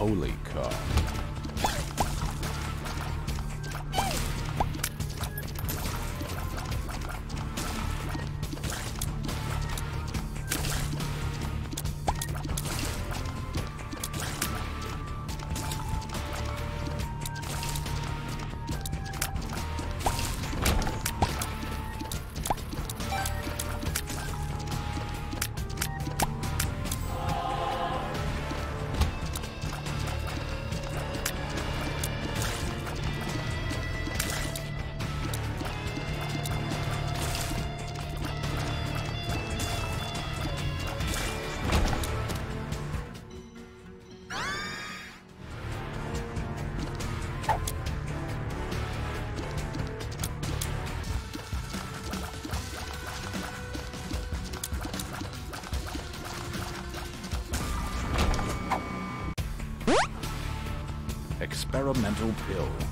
holy car. Experimental pill.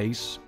Ace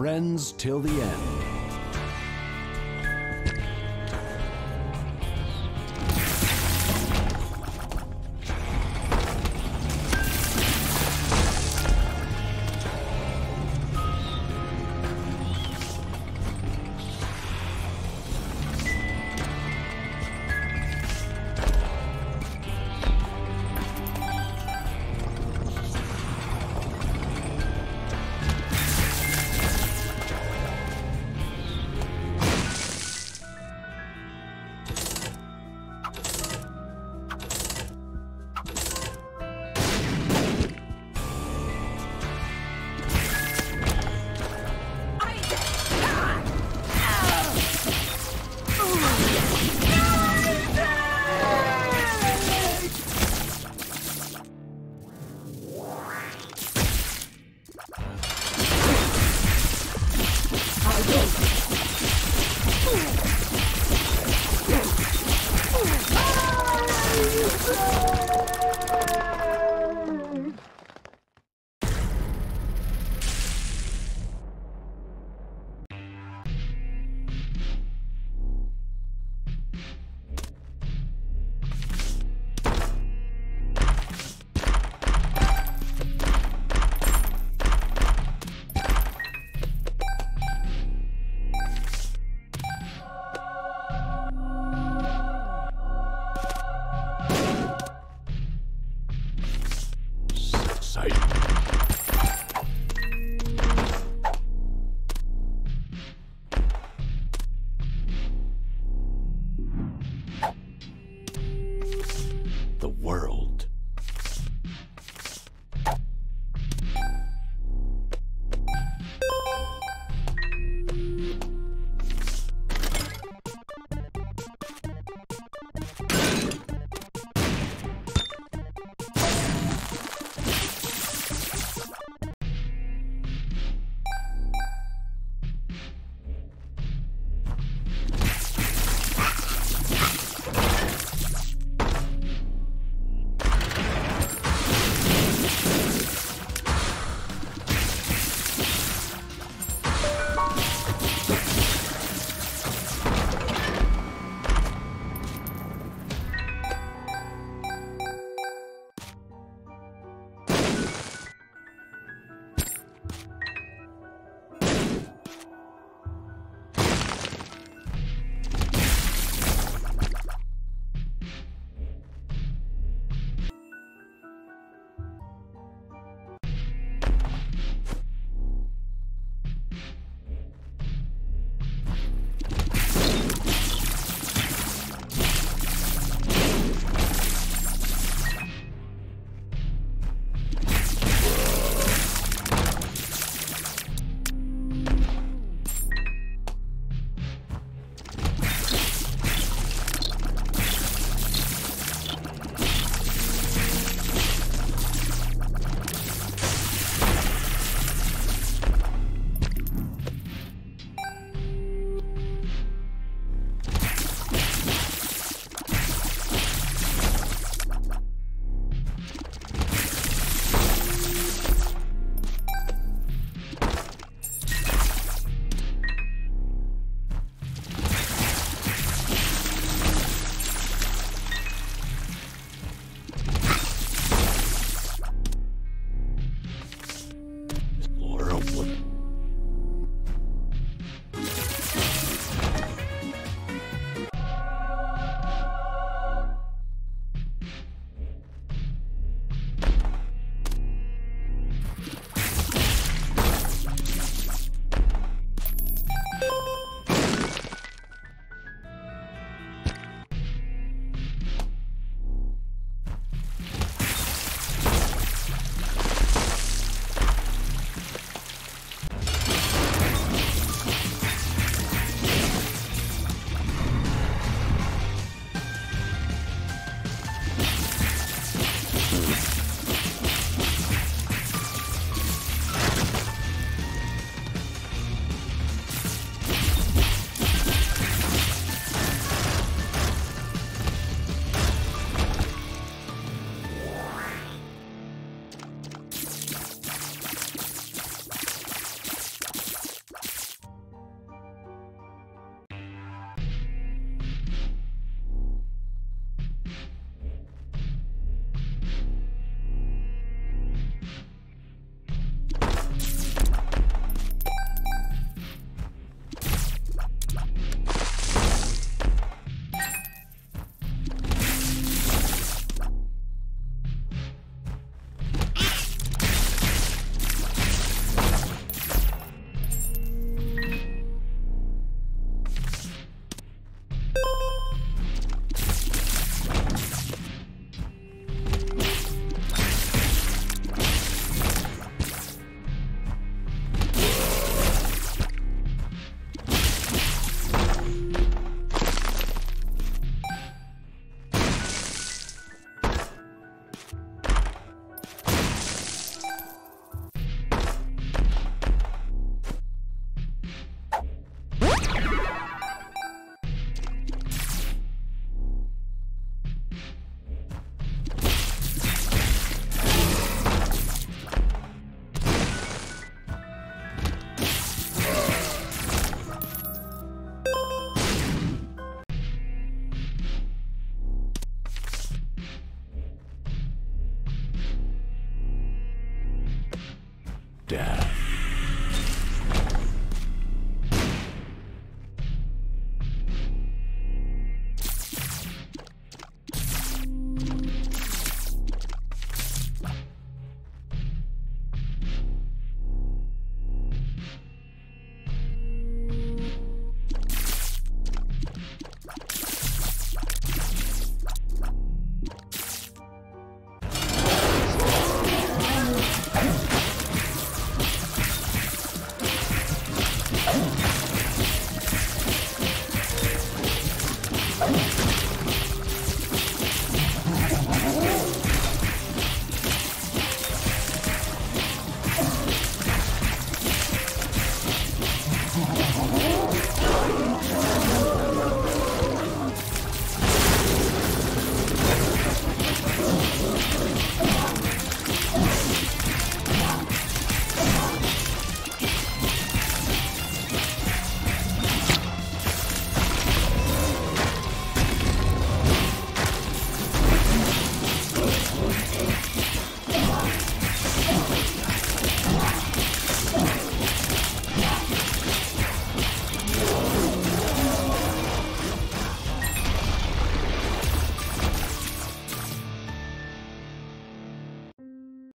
Friends till the end.